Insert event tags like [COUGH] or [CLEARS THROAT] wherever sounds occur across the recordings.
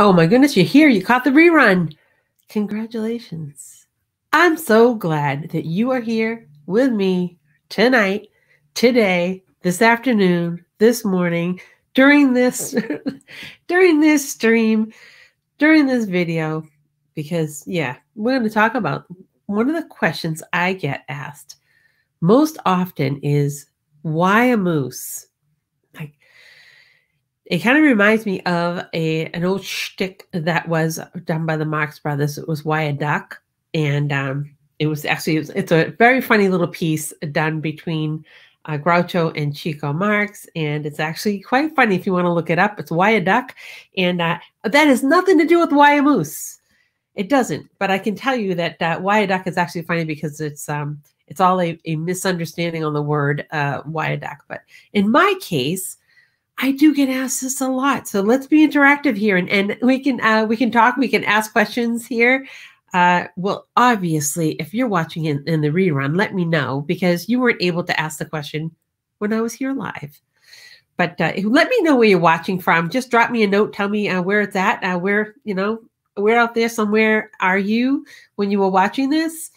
Oh my goodness, you're here. You caught the rerun. Congratulations. I'm so glad that you are here with me tonight, today, this afternoon, this morning, during this [LAUGHS] during this stream, during this video because yeah, we're going to talk about one of the questions I get asked most often is why a moose? It kind of reminds me of a an old shtick that was done by the Marx Brothers. It was why a duck, and um, it was actually it's, it's a very funny little piece done between uh, Groucho and Chico Marx, and it's actually quite funny if you want to look it up. It's why a duck, and uh, that has nothing to do with why a moose. It doesn't, but I can tell you that uh, why a duck is actually funny because it's um, it's all a, a misunderstanding on the word uh, why a duck. But in my case, I do get asked this a lot. So let's be interactive here, and, and we can uh, we can talk, we can ask questions here. Uh, well, obviously, if you're watching in, in the rerun, let me know because you weren't able to ask the question when I was here live. But uh, let me know where you're watching from. Just drop me a note. Tell me uh, where it's at. Uh, where you know where out there somewhere are you when you were watching this?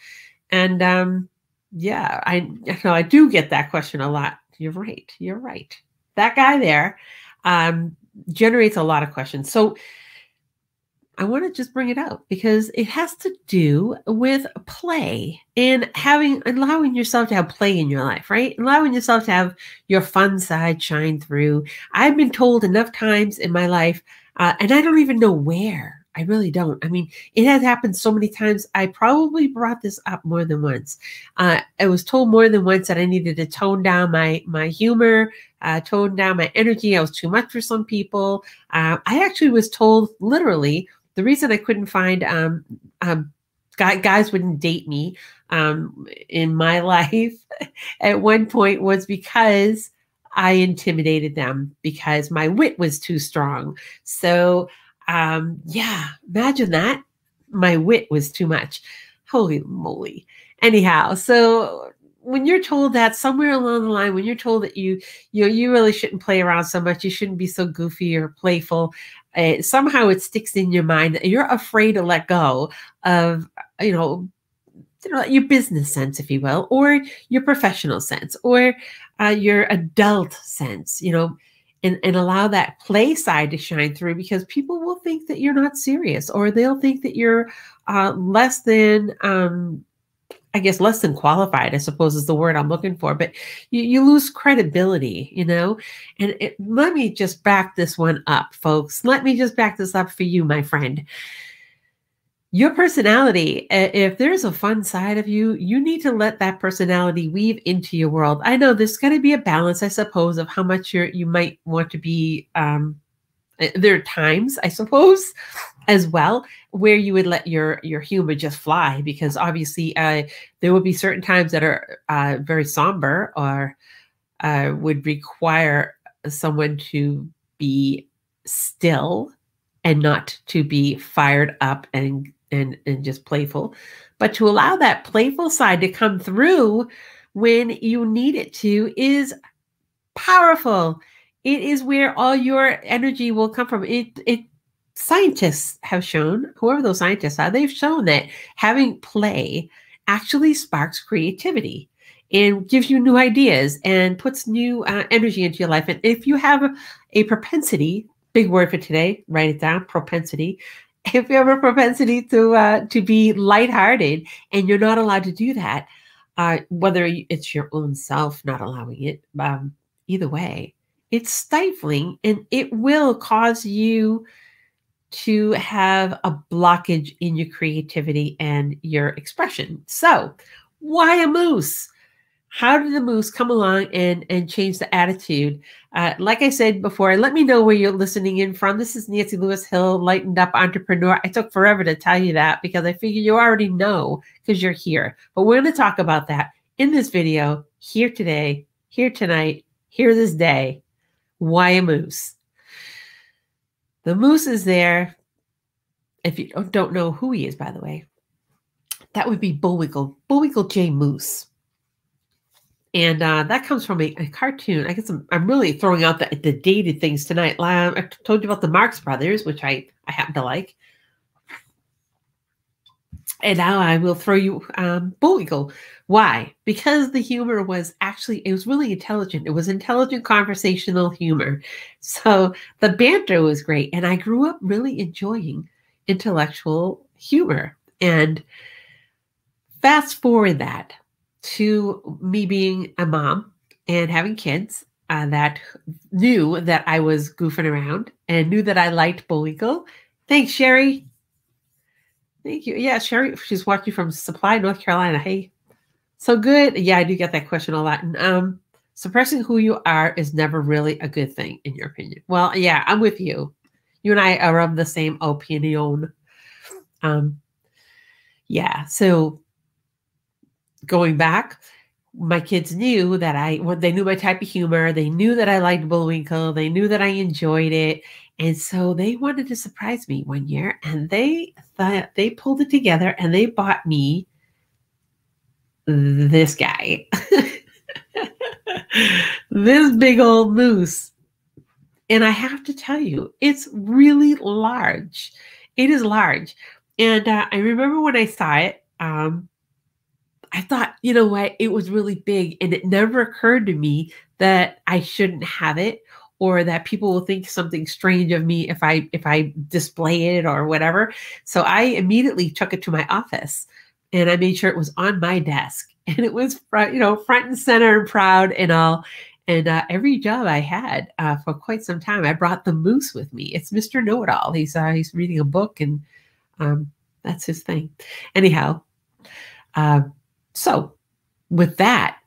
And um, yeah, I you know I do get that question a lot. You're right. You're right. That guy there um, generates a lot of questions. So I want to just bring it out because it has to do with play and having allowing yourself to have play in your life, right? Allowing yourself to have your fun side shine through. I've been told enough times in my life, uh, and I don't even know where. I really don't. I mean, it has happened so many times. I probably brought this up more than once. Uh, I was told more than once that I needed to tone down my my humor, uh, tone down my energy. I was too much for some people. Uh, I actually was told literally the reason I couldn't find um, um, guys wouldn't date me um, in my [LAUGHS] life at one point was because I intimidated them because my wit was too strong. So, um, yeah, imagine that. My wit was too much. Holy moly. Anyhow, so when you're told that somewhere along the line, when you're told that you you you really shouldn't play around so much, you shouldn't be so goofy or playful, uh, somehow it sticks in your mind that you're afraid to let go of you know you know, your business sense, if you will, or your professional sense, or uh, your adult sense, you know, and, and allow that play side to shine through because people will think that you're not serious or they'll think that you're uh, less than um, I guess less than qualified, I suppose is the word I'm looking for, but you, you lose credibility, you know? And it, let me just back this one up, folks. Let me just back this up for you, my friend. Your personality, if there's a fun side of you, you need to let that personality weave into your world. I know there's going to be a balance, I suppose, of how much you're, you might want to be um, Eh, there are times i suppose as well where you would let your your humor just fly because obviously uh, there would be certain times that are uh, very somber or uh, would require someone to be still and not to be fired up and and and just playful but to allow that playful side to come through when you need it to is powerful it is where all your energy will come from. It it scientists have shown, whoever those scientists are, they've shown that having play actually sparks creativity and gives you new ideas and puts new uh, energy into your life. And if you have a, a propensity, big word for today, write it down, propensity. [LAUGHS] If you have a propensity to uh, to be lighthearted and you're not allowed to do that, uh, whether it's your own self not allowing it, um, either way, it's stifling and it will cause you to have a blockage in your creativity and your expression. So, why a moose? How did the moose come along and and change the attitude? Uh, like I said before, let me know where you're listening in from. This is Nancy Lewis Hill, lightened up entrepreneur. I took forever to tell you that because I figure you already know because you're here. But we're going to talk about that in this video here today, here tonight, here this day. Why a moose? The moose is there. If you don't know who he is, by the way, that would be Bullwinkle, Bullwinkle J. Moose. And uh, that comes from a, a cartoon. I guess I'm, I'm, really throwing out the, the dated things tonight. I told you about the Marx Brothers, which I, I happen to like. And now I will throw you um, Bullwinkle. Why? Because the humor was actually, it was really intelligent. It was intelligent conversational humor. So the banter was great. And I grew up really enjoying intellectual humor. And fast forward that to me being a mom and having kids uh, that knew that I was goofing around and knew that I liked Bullwinkle. Thanks, Sherry. Thank you. Yeah, Sherry, she's watching from Supply, North Carolina. Hey, so good. Yeah, I do get that question a lot. And, um, suppressing who you are is never really a good thing, in your opinion. Well, yeah, I'm with you. You and I are of the same opinion. Um, yeah. So going back, my kids knew that I, they knew my type of humor. They knew that I liked Bullwinkle. They knew that I enjoyed it. And so they wanted to surprise me one year and they thought they pulled it together and they bought me this guy. [LAUGHS] this big old moose. And I have to tell you, it's really large. It is large. And uh, I remember when I saw it, um, I thought, you know what, it was really big. And it never occurred to me that I shouldn't have it or that people will think something strange of me if I if I display it or whatever. So I immediately took it to my office and I made sure it was on my desk [LAUGHS] and it was front, you know, front and center and proud and all. And uh, every job I had uh, for quite some time, I brought the moose with me. It's Mr. Know It All. He's uh, he's reading a book, and um, that's his thing. Anyhow, uh, so with that,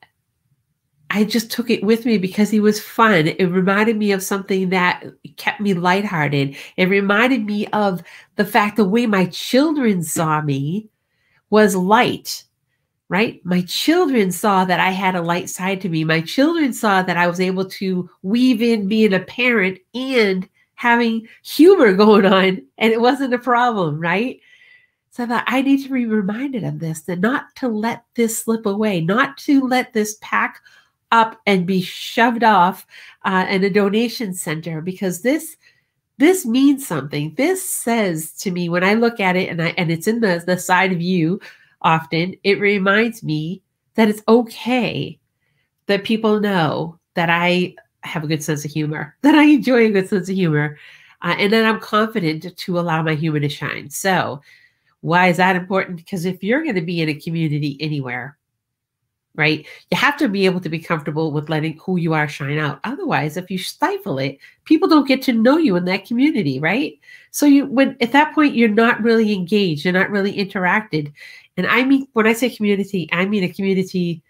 I just took it with me because he was fun. It reminded me of something that kept me lighthearted. It reminded me of the fact the way my children saw me was light, right? My children saw that I had a light side to me. My children saw that I was able to weave in being a parent and having humor [LAUGHS] going on, and it wasn't a problem, right? So I thought I need to be reminded of this, that not to let this slip away, not to let this pack up and be shoved off uh, in a donation center because this this means something. This says to me when I look at it and I and it's in the the side view often, it reminds me that it's okay that people know that I have a good sense of humor, [LAUGHS] that I enjoy a good sense of humor, uh, and that I'm confident to allow my humor to shine. So, why is that important? Because if you're going to be in a community anywhere, right? You have to be able to be comfortable with letting who you are shine out. Otherwise, if you stifle it, people don't get to know you in that community, right? So you when at that point you're not really engaged, you're not really interacted. And I mean when I say community, I mean a community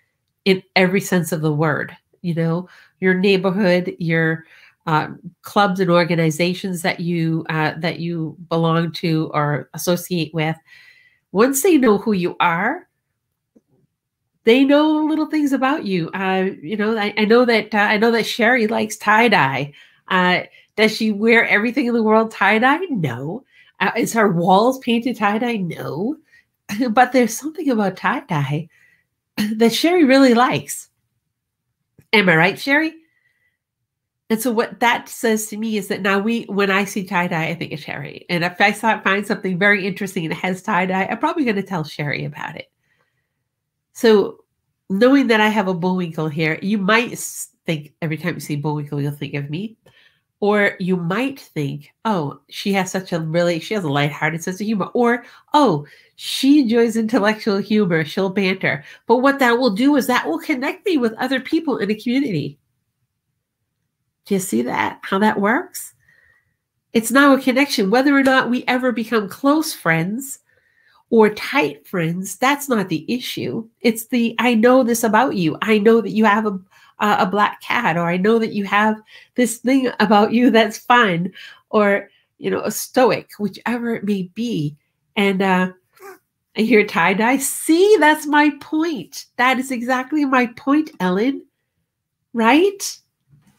in every sense of the word, you know, your neighborhood, your uh, clubs and organizations that you uh, that you belong to or associate with once they know who you are they know little things about you. Uh, you know, I, I know that uh, I know that Sherry likes tie dye. Uh, does she wear everything in the world tie dye? No. Is her walls painted tie dye? No. [LAUGHS] but there's something about tie dye that Sherry really likes. Am I right, Sherry? And so what that says to me is that now we, when I see tie dye, I think of Sherry. And if I find something very interesting and it has tie dye, I'm probably going to tell Sherry about it. So knowing that I have a Bullwinkle here, you might think every time you see Bullwinkle, you'll think of me. Or you might think, oh, she has such a really, she has a lighthearted sense of humor. Or, oh, she enjoys intellectual humor. She'll banter. But what that will do is that will connect me with other people in a community. Do you see that? How that works? It's now a connection. Whether or not we ever become close friends, or tight friends, that's not the issue. It's the I know this about you. I know that you have a a black cat, or I know that you have this thing about you that's fun, or you know, a stoic, whichever it may be. And uh, I hear tie dye. See, that's my point. That is exactly my point, Ellen. Right?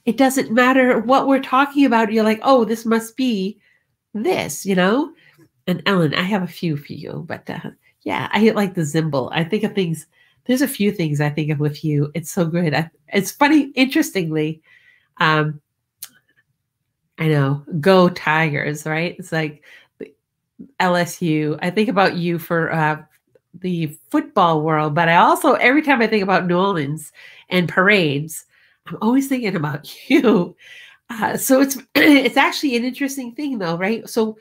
It doesn't matter what we're talking about. You're like, oh, this must be this, you know? And Ellen, I have a few for you, but uh, yeah, I like the Zimble. I think of things there's a few things I think of with you. It's so good. I, it's funny, interestingly. Um, I know, go Tigers, right? It's like LSU. I think about you for uh, the football world, but I also every time I think about New Orleans and parades, I'm always thinking about [LAUGHS] you. Uh, so it's [CLEARS THROAT] it's actually an interesting thing, though, right? So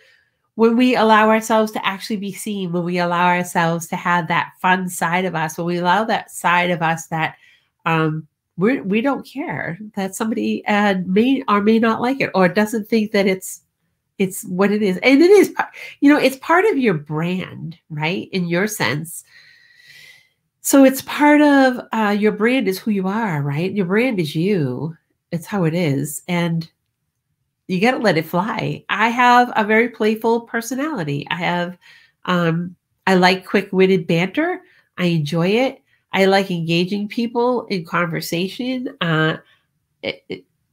when we allow ourselves to actually be seen, when we allow ourselves to have that fun side of us, when we allow that side of us that um, we're, we don't care that somebody uh, may or may not like it or doesn't think that it's it's what it is and it is you know it's part of your brand right in your sense so it's part of uh, your brand is who you are right? Your brand is you. It's how it is and you got to let it fly. I have a very playful personality. I have um i like quick-witted banter. I enjoy it. I like engaging people in conversation. Uh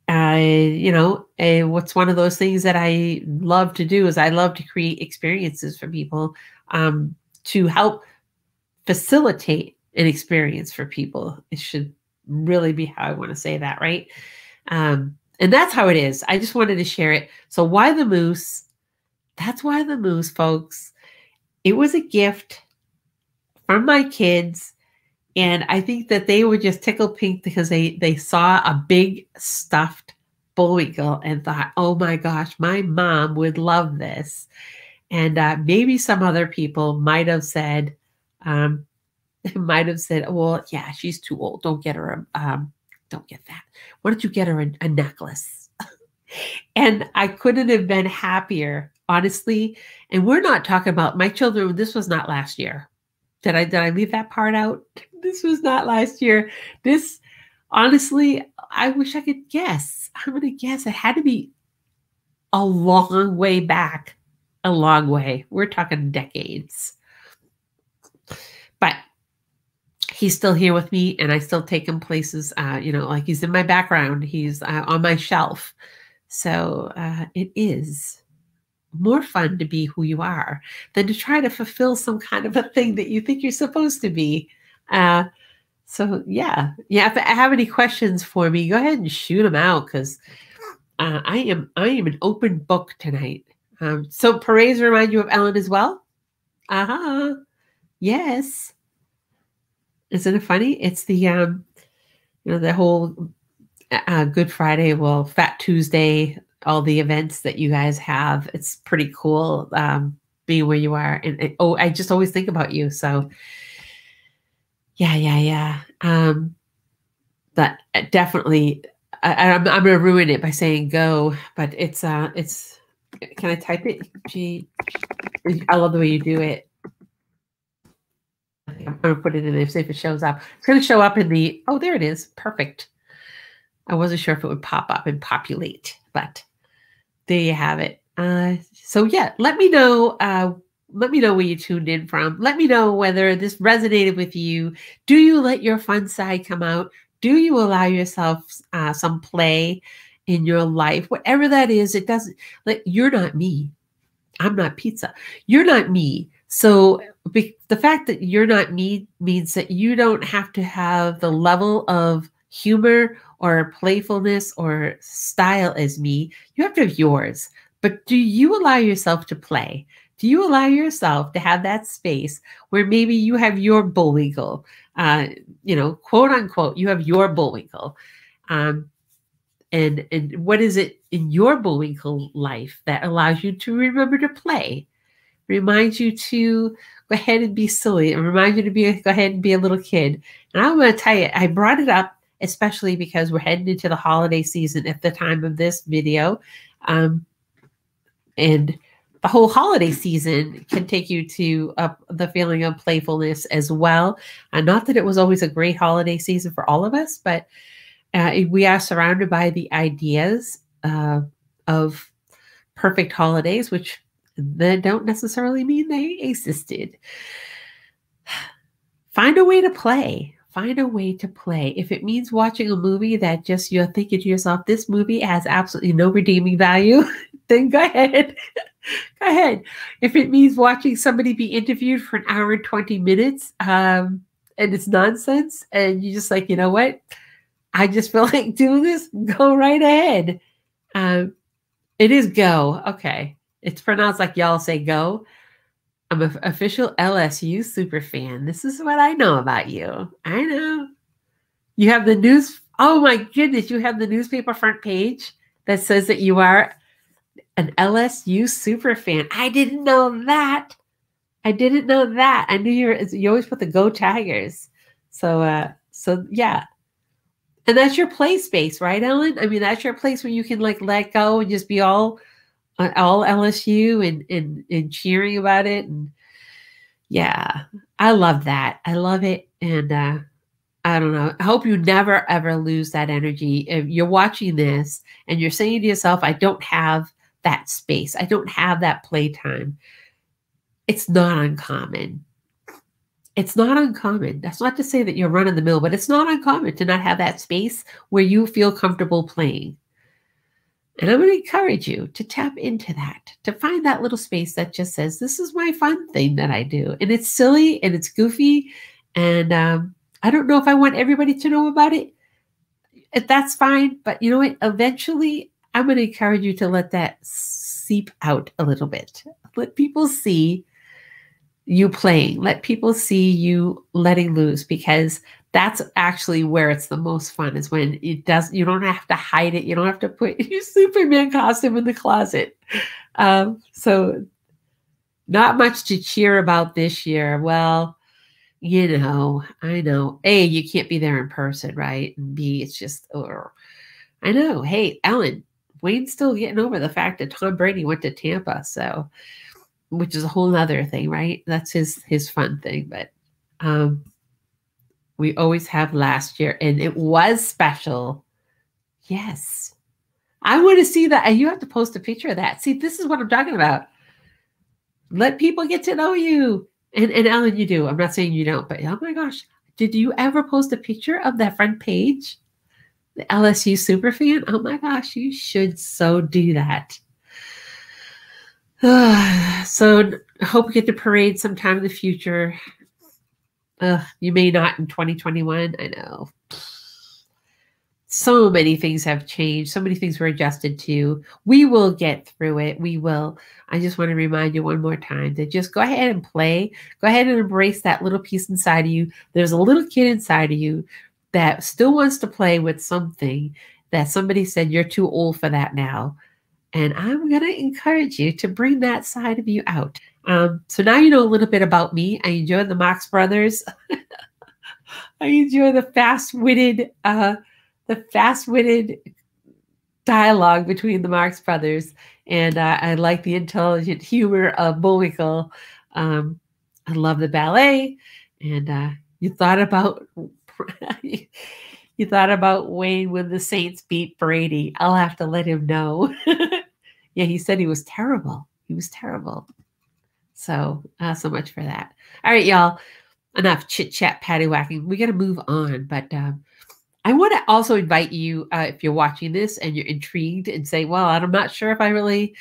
I, you know, what's one of those things that I love to do is I love to create experiences for people um, to help facilitate an experience for people. It should really be how I want to say that, right? Um, and that's how it is. I just wanted to share it. So, why the moose? That's why the moose, folks. It was a gift from my kids and I think that they were just tickled pink because they they saw a big stuffed bullwinkle and thought, "Oh my gosh, my mom would love this." And uh, maybe some other people might have said, um, [LAUGHS] might have said, "Well, yeah, she's too old. Don't get her a, um, don't get that. Why don't you get her a, a necklace?" [LAUGHS] and I couldn't have been happier, honestly. And we're not talking about my children. This was not last year. Did I did I leave that part out? [LAUGHS] this was not last year. This, honestly, I wish I could guess. I'm going to guess it had to be a long way back. A long way. We're talking decades. But he's still here with me and I still take him places, uh, you know, like he's in my background, he's uh, on my shelf. So uh, it is more fun to be who you are than to try to fulfill some kind of a thing that you think you're supposed to be. Uh, so yeah, yeah. If I have any questions for me, go ahead and shoot them out because uh, I am I am an open book tonight. Um, so parades remind you of Ellen as well. Uh huh. Yes. Isn't it funny? It's the um, you know, the whole uh, Good Friday, well, Fat Tuesday, all the events that you guys have. It's pretty cool um, being where you are. And, and oh, I just always think about you. So yeah, yeah, yeah. Um, but uh, definitely, I, am I'm, I'm gonna ruin it by saying go, but it's uh, it's. Can I type it? G. I love the way you do it. I'm gonna put it in there, see if it shows up. It's gonna show up in the. Oh, there it is. Perfect. I wasn't sure if it would pop up and populate, but there you have it. Uh, so yeah, let me know uh, let me know where you tuned in from. Let me know whether this resonated with you. Do you let your fun side come out? Do you allow yourself uh, some play in your life? Whatever that is, it doesn't, like, you're not me. I'm not pizza. You're not me. So be, the fact that you're not me means that you don't have to have the level of humor or playfulness or style as me. You have to have yours. But do you allow yourself to play? do you allow yourself to have that space where maybe you have your bullwinkle, uh, you know, quote unquote, you have your bullwinkle. Um, and, and what is it in your bullwinkle life that allows you to remember to play, reminds you to go ahead and be silly, and remind you to be go ahead and be a little kid. And I'm going to tell you, I brought it up especially because we're heading into the holiday season at the time of this video. Um, and the whole holiday season can take you to uh, the feeling of playfulness as well. And not that it was always a great holiday season for all of us, but uh, we are surrounded by the ideas uh, of perfect holidays, which then don't necessarily mean they existed. [SIGHS] Find a way to play. Find a way to play. If it means watching a movie that just you're thinking to yourself, this movie has absolutely no redeeming value, [LAUGHS] then go ahead. [LAUGHS] go ahead. If it means watching somebody be interviewed for an hour and 20 minutes, um, and it's nonsense, and you're just like, you know what? I just feel [LAUGHS] like doing this. Go right ahead. Um, it is go. Okay. It's pronounced like y'all say go. I'm an official LSU super fan. This is what I know about you. I know. You have the news. Oh my goodness. You have the newspaper front page that says that you are an LSU super fan. I didn't know that. I didn't know that. I knew you were, you always put the go Tigers. So, uh, so yeah. And that's your play space, right, Ellen? I mean, that's your place where you can like let go and just be all all LSU and, and and cheering about it. And yeah, I love that. I love it. And uh, I don't know. I hope you never ever lose that energy. If you're watching this and you're saying to yourself, I don't have that space, I don't have that playtime. It's not uncommon. It's not uncommon. That's not to say that you're running the mill, but it's not uncommon to not have that space where you feel comfortable playing. And I'm going to encourage you to tap into that, to find that little space that just says, This is my fun thing that I do. And it's silly and it's goofy. And um, I don't know if I want everybody to know about it. If that's fine. But you know what? Eventually, I'm going to encourage you to let that seep out a little bit. Let people see you playing. Let people see you letting loose because that's actually where it's the most fun is when it does you don't have to hide it. You don't have to put [LAUGHS] your superman costume in the closet. Um, so not much to cheer about this year. Well you know i know. A you can't be there in person right? And b it's just oh, i know. Hey ellen wayne's still getting over the fact that tom brady went to tampa so which is a whole other thing right? That's his his fun thing but um we always have last year, and it was special. Yes. I want to see that. And you have to post a picture of that. See, this is what I'm talking about. Let people get to know you. And, and Ellen, you do. I'm not saying you don't, but oh my gosh, did you ever post a picture of that front page? The LSU super fan? Oh my gosh, you should so do that. [SIGHS] so hope we get to parade sometime in the future. Ugh, you may not in 2021. I know. So many things have changed. So many things were adjusted to. We will get through it. We will. I just want to remind you one more time to just go ahead and play. Go ahead and embrace that little piece inside of you. There's a little kid inside of you that still wants to play with something that somebody said you're too old for that now. And I'm going to encourage you to bring that side of you out. Um, so now you know a little bit about me. I enjoy the Marx Brothers. [LAUGHS] I enjoy the fast-witted, uh, the fast-witted dialogue between the Marx Brothers, and uh, I like the intelligent humor of Bullwinkle. Um, I love the ballet, and uh, you thought about [LAUGHS] you thought about Wayne when the Saints beat Brady. I'll have to let him know. [LAUGHS] yeah, he said he was terrible. He was terrible. So, uh, so much for that. All right, y'all. Enough chit chat, patty whacking. We got to move on. But um, I want to also invite you, uh, if you're watching this and you're intrigued and say, well, I'm not sure if I really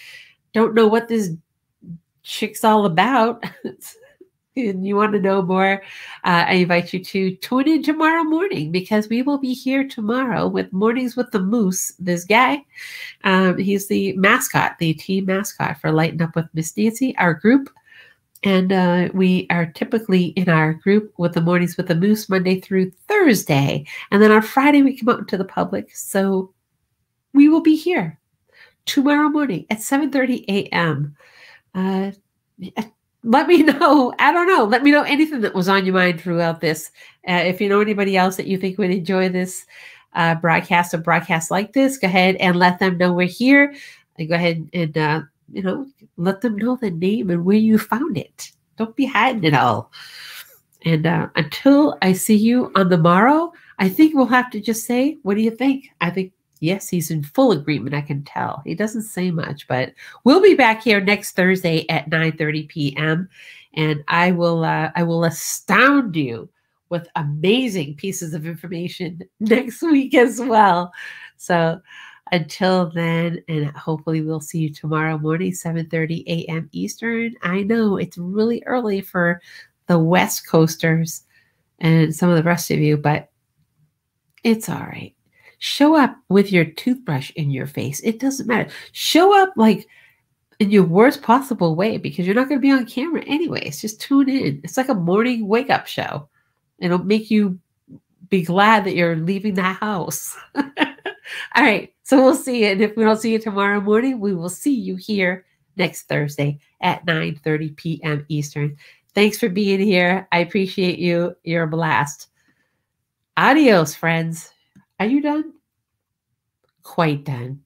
don't know what this chick's all about. [LAUGHS] and you want to know more, uh, I invite you to tune in tomorrow morning because we will be here tomorrow with Mornings with the Moose. This guy, um, he's the mascot, the team mascot for Lighten Up with Miss Nancy, our group. And uh, we are typically in our group with the mornings with the moose Monday through Thursday. And then on Friday, we come out into the public. So we will be here tomorrow morning at 7.30 a.m. Uh, let me [LAUGHS] know. I don't know. Let me know anything that was on your mind throughout this. Uh, if you know anybody else that you think would enjoy this uh, broadcast or broadcast like this, go ahead and let them know we're here. Go ahead and uh, you know, let them know the name and where you found it. Don't be hiding it all. And uh, until I see you on the morrow, I think we'll have to just say, what do you think? I think, yes, he's in full agreement. I can tell. He doesn't say much, but we'll be back here next Thursday at 9.30 p.m. And I will, uh, I will astound you with amazing pieces of information [LAUGHS] next week as well. So until then, and hopefully we'll see you tomorrow morning, 7:30 a.m. Eastern. I know it's really early for the West Coasters. and some of the rest of you, but it's all right. Show up with your toothbrush in your face. It doesn't matter. Show up like in your worst possible way because you're not going to be on camera anyways. Just tune in. It's like a morning wake up show. It'll make you be glad that you're leaving the house. [LAUGHS] All right. So we'll see you. And if we don't see you tomorrow morning, we will see you here next Thursday at 9 30 p.m. Eastern. Thanks for being here. I appreciate you. You're a blast. Adios, friends. Are you done? Quite done.